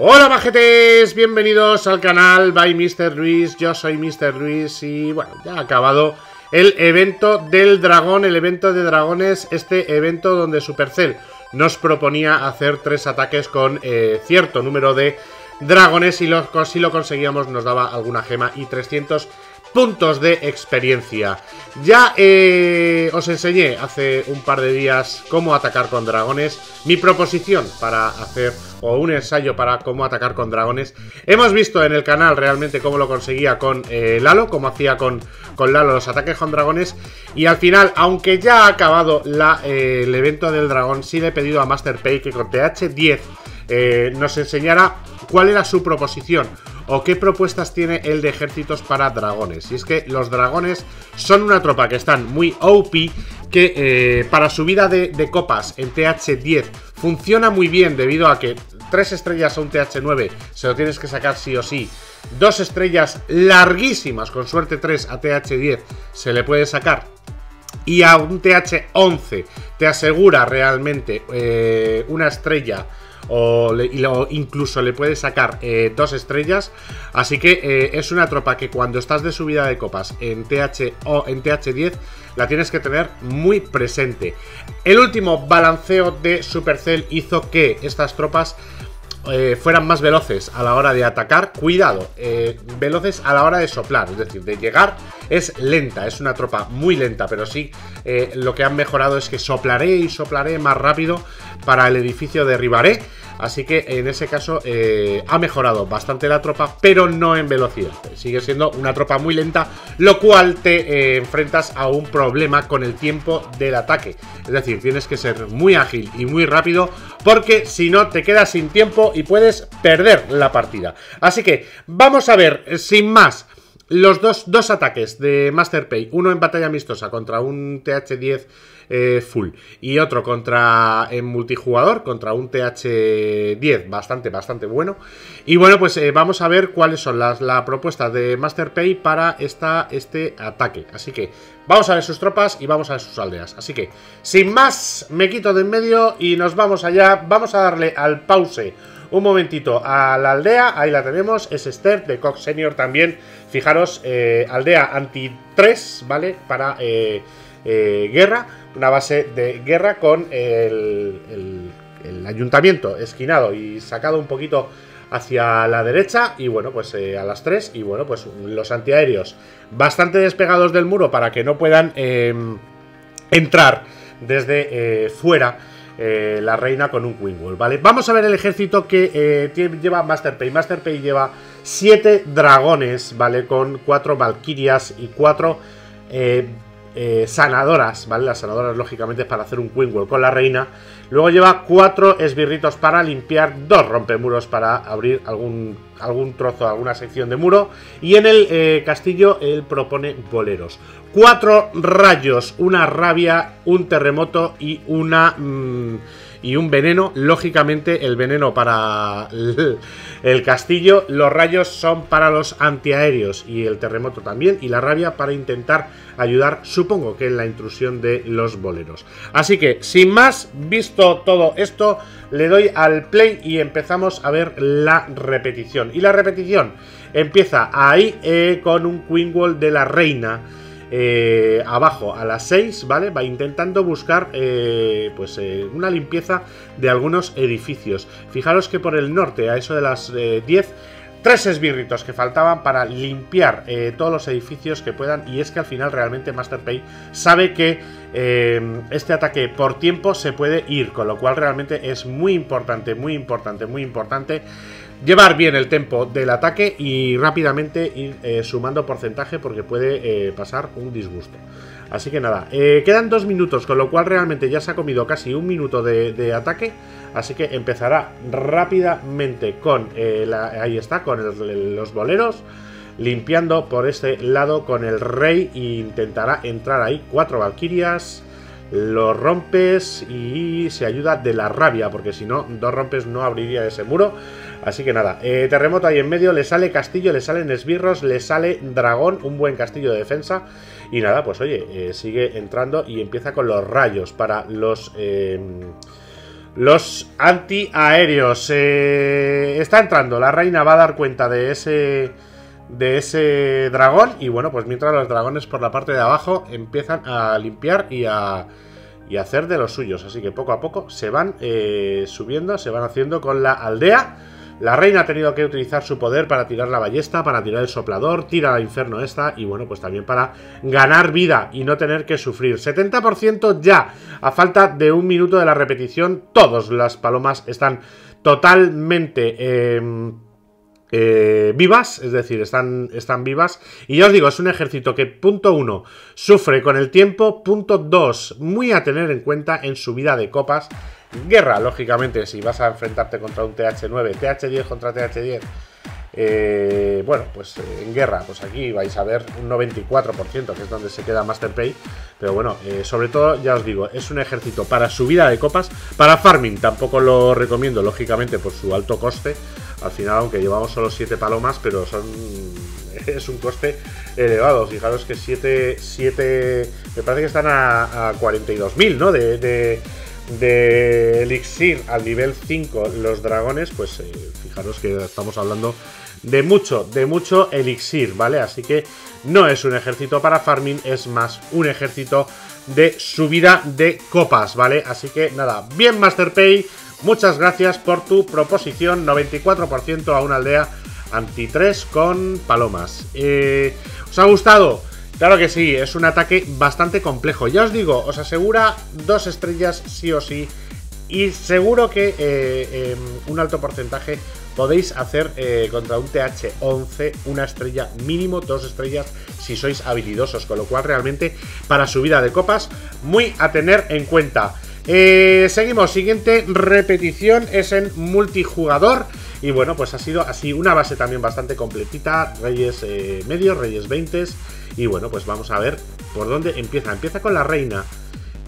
Hola majetes, bienvenidos al canal by Mr. Luis, yo soy Mr. Luis y bueno, ya ha acabado el evento del dragón, el evento de dragones, este evento donde Supercell nos proponía hacer tres ataques con eh, cierto número de dragones y si lo conseguíamos nos daba alguna gema y 300 puntos de experiencia. Ya eh, os enseñé hace un par de días cómo atacar con dragones, mi proposición para hacer, o un ensayo para cómo atacar con dragones. Hemos visto en el canal realmente cómo lo conseguía con eh, Lalo, cómo hacía con, con, Lalo los ataques con dragones. Y al final, aunque ya ha acabado eh, el evento del dragón, sí le he pedido a Master Pay que con TH10 nos enseñara cuál era su proposición o qué propuestas tiene el de ejércitos para dragones. Y es que los dragones son una tropa que están muy OP, que eh, para subida de, de copas en TH10 funciona muy bien debido a que 3 estrellas a un TH9 se lo tienes que sacar sí o sí. Dos estrellas larguísimas, con suerte 3 a TH10 se le puede sacar. Y a un TH11 te asegura realmente eh, una estrella o incluso le puedes sacar eh, dos estrellas. Así que eh, es una tropa que cuando estás de subida de copas en TH o en TH10 la tienes que tener muy presente. El último balanceo de Supercell hizo que estas tropas eh, fueran más veloces a la hora de atacar. Cuidado, veloces a la hora de soplar, es decir, de llegar es lenta, es una tropa muy lenta, pero sí lo que han mejorado es que soplaré y soplaré más rápido para el edificio derribaré. Así que en ese caso eh, ha mejorado bastante la tropa, pero no en velocidad. Sigue siendo una tropa muy lenta, lo cual te eh, enfrentas a un problema con el tiempo del ataque. Es decir, tienes que ser muy ágil y muy rápido, porque si no te quedas sin tiempo y puedes perder la partida. Así que vamos a ver, sin más, los dos, dos ataques de Master Pay. Uno en batalla amistosa contra un TH10 eh, full. Y otro contra en multijugador, contra un TH10 bastante, bastante bueno. Y bueno, pues eh, vamos a ver cuáles son las la propuestas de Master Pay para esta, este ataque. Así que vamos a ver sus tropas y vamos a ver sus aldeas. Así que, sin más, me quito de en medio y nos vamos allá. Vamos a darle al pause un momentito a la aldea, ahí la tenemos, es Esther de Cox Senior también. Fijaros, eh, aldea anti 3, ¿vale? Para guerra una base de guerra con el, ayuntamiento esquinado y sacado un poquito hacia la derecha y bueno, pues eh, a las 3 y bueno, pues los antiaéreos bastante despegados del muro para que no puedan em, entrar desde eh, fuera eh, la reina con un Wingwall, ¿vale? Vamos a ver el ejército que lleva Master Pay. Master Pay lleva 7 dragones, ¿vale? Con 4 valquirias y 4 eh, sanadoras, ¿vale? Las sanadoras, lógicamente, para hacer un Queenwall con la reina. Luego lleva cuatro esbirritos para limpiar, dos rompemuros para abrir algún, algún trozo, alguna sección de muro. Y en el eh, castillo él propone boleros. Cuatro rayos, una rabia, un terremoto y una... Mm, y un veneno. Lógicamente, el veneno para el, castillo. Los rayos son para los antiaéreos y el terremoto también. Y la rabia para intentar ayudar, supongo que en la intrusión de los boleros. Así que, sin más, visto todo esto, le doy al play y empezamos a ver la repetición. Y la repetición empieza ahí eh, con un Queen Wall de la reina eh, abajo a las 6, ¿vale? Va intentando buscar eh, pues eh, una limpieza de algunos edificios. Fijaros que por el norte, a eso de las 10, tres esbirritos que faltaban para limpiar todos los edificios que puedan. Y es que al final realmente Master Pay sabe que este ataque por tiempo se puede ir, con lo cual realmente es muy importante, muy importante, muy importante llevar bien el tempo del ataque y rápidamente ir eh, sumando porcentaje porque puede eh, pasar un disgusto. Así que nada, eh, quedan dos minutos, con lo cual realmente ya se ha comido casi un minuto de, ataque. Así que empezará rápidamente con, ahí está, con los boleros. Limpiando por este lado con el rey e intentará entrar ahí cuatro valquirias lo rompes y se ayuda de la rabia, porque si no, dos rompes no abriría ese muro. Así que nada, eh, terremoto ahí en medio, le sale castillo, le salen esbirros, le sale dragón, un buen castillo de defensa. Y nada, pues oye, eh, sigue entrando y empieza con los rayos para los... Em, los antiaéreos. está entrando, la reina va a dar cuenta de ese de ese dragón. Y bueno, pues mientras los dragones por la parte de abajo empiezan a limpiar y a, y hacer de los suyos. Así que poco a poco se van eh, subiendo, se van haciendo con la aldea. La reina ha tenido que utilizar su poder para tirar la ballesta, para tirar el soplador, tira al infierno esta y bueno, pues también para ganar vida y no tener que sufrir. 70% ya, a falta de un minuto de la repetición, todas las palomas están totalmente... Em, eh, vivas, es decir, están, están vivas. Y ya os digo, es un ejército que, punto uno, sufre con el tiempo, punto dos, muy a tener en cuenta en su vida de copas. Guerra, lógicamente, si vas a enfrentarte contra un TH9, TH10 contra TH10, eh, bueno, pues eh, en guerra, pues aquí vais a ver un 94%, que es donde se queda Master Pay. Pero bueno, sobre todo, ya os digo, es un ejército para subida de copas, para farming tampoco lo recomiendo, lógicamente, por su alto coste al final, aunque llevamos solo 7 palomas, pero son es un coste elevado. Fijaros que 7, 7 me parece que están a, a 42.000, ¿no? De, de, elixir al nivel 5 los dragones, pues eh, fijaros que estamos hablando de mucho, de mucho elixir, ¿vale? Así que no es un ejército para farming, es más un ejército de subida de copas, ¿vale? Así que nada, bien Master Pay, Muchas gracias por tu proposición, 94% a una aldea anti-3 con palomas. Eh, ¿Os ha gustado? Claro que sí, es un ataque bastante complejo. Ya os digo, os asegura dos estrellas sí o sí. Y seguro que eh, em, un alto porcentaje podéis hacer eh, contra un TH11 una estrella mínimo, dos estrellas si sois habilidosos. Con lo cual realmente para subida de copas, muy a tener en cuenta. Eh, seguimos, siguiente repetición es en multijugador. Y bueno, pues ha sido así una base también bastante completita. Reyes eh, medios, reyes 20. Y bueno, pues vamos a ver por dónde empieza. Empieza con la reina.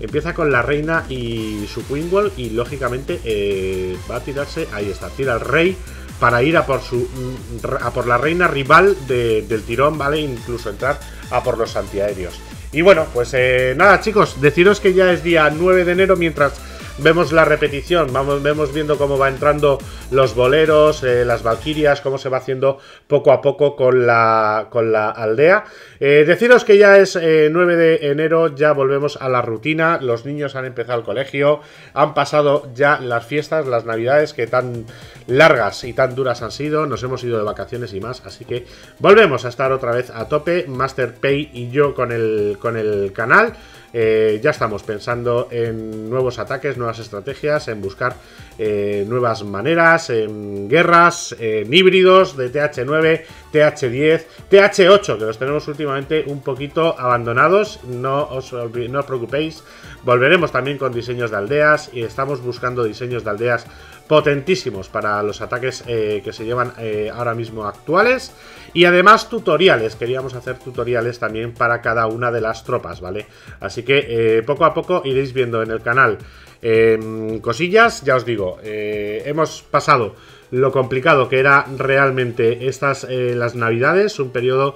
Empieza con la reina y su Queen Wall. Y lógicamente eh, va a tirarse. Ahí está, tira al rey. Para ir a por su mm, a por la reina rival del tirón, ¿vale? Incluso entrar a por los antiaéreos. Y bueno, pues eh, nada chicos, deciros que ya es día 9 de enero mientras vemos la repetición, vamos, vemos viendo cómo va entrando los boleros, eh, las valquirias, cómo se va haciendo poco a poco con la, con la aldea. Eh, deciros que ya es 9 de enero, ya volvemos a la rutina, los niños han empezado el colegio, han pasado ya las fiestas, las navidades que tan largas y tan duras han sido, nos hemos ido de vacaciones y más, así que volvemos a estar otra vez a tope, Master Pay y yo con el, con el canal. Eh, ya estamos pensando en nuevos ataques, nuevas estrategias, en buscar eh, nuevas maneras, en guerras, en híbridos de TH9, TH10, TH8, que los tenemos últimamente un poquito abandonados, no os, no os preocupéis, volveremos también con diseños de aldeas y estamos buscando diseños de aldeas potentísimos para los ataques eh, que se llevan eh, ahora mismo actuales. Y además tutoriales, queríamos hacer tutoriales también para cada una de las tropas, ¿vale? Así que eh, poco a poco iréis viendo en el canal em, cosillas, ya os digo, hemos pasado lo complicado que era realmente estas las navidades, un periodo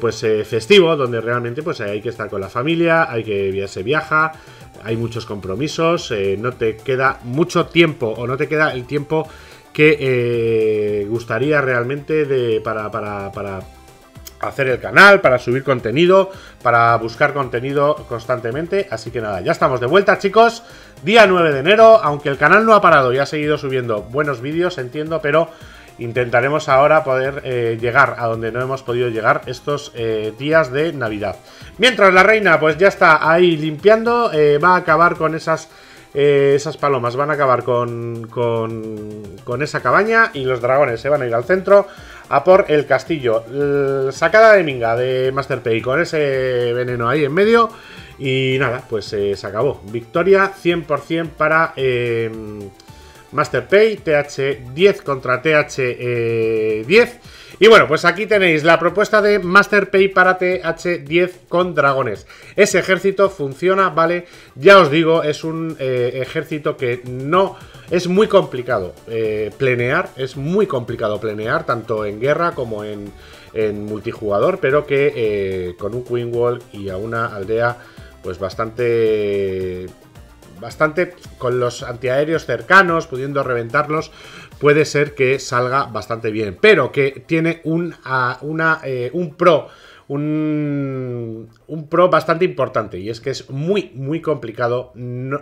pues festivo donde realmente pues hay que estar con la familia, hay que se viaja, hay muchos compromisos, eh, no te queda mucho tiempo o no te queda el tiempo que eh, gustaría realmente de, para, para, para hacer el canal, para subir contenido, para buscar contenido constantemente. Así que nada, ya estamos de vuelta chicos. Día 9 de enero, aunque el canal no ha parado y ha seguido subiendo buenos vídeos, entiendo, pero intentaremos ahora poder eh, llegar a donde no hemos podido llegar estos eh, días de Navidad. Mientras la reina pues ya está ahí limpiando, eh, va a acabar con esas, esas palomas, van a acabar con, con, esa cabaña y los dragones se van a ir al centro a por el castillo. sacada de minga de Master Pay con ese veneno ahí en medio y nada, pues se acabó. Victoria 100% para Master Pay, TH10 contra TH10. Y bueno, pues aquí tenéis la propuesta de Master Pay para TH10 con dragones. Ese ejército funciona, ¿vale? Ya os digo, es un eh, ejército que no... Es muy complicado eh, plenear, es muy complicado plenear, tanto en guerra como en, multijugador, pero que eh, con un Queen Wall y a una aldea pues bastante bastante con los antiaéreos cercanos, pudiendo reventarlos, puede ser que salga bastante bien. Pero que tiene un, una, eh, un pro un, pro bastante importante y es que es muy muy complicado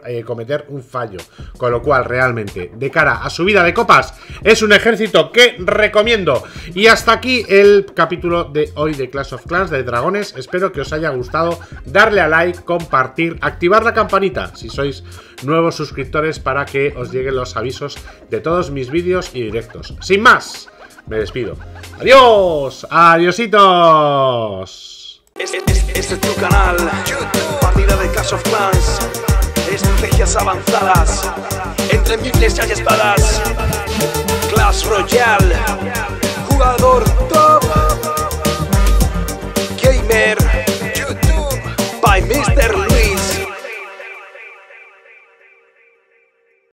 eh, cometer un fallo. Con lo cual realmente de cara a subida de copas es un ejército que recomiendo. Y hasta aquí el capítulo de hoy de Clash of Clans de Dragones. Espero que os haya gustado. Darle a like compartir activar la campanita si sois nuevos suscriptores para que os lleguen los avisos de todos mis vídeos y directos. Sin más me despido. ¡Adiós! ¡Adiositos! Este, es tu canal, partida de Clash of Clans, estrategias avanzadas, entre miles y espadas, Clash Royale.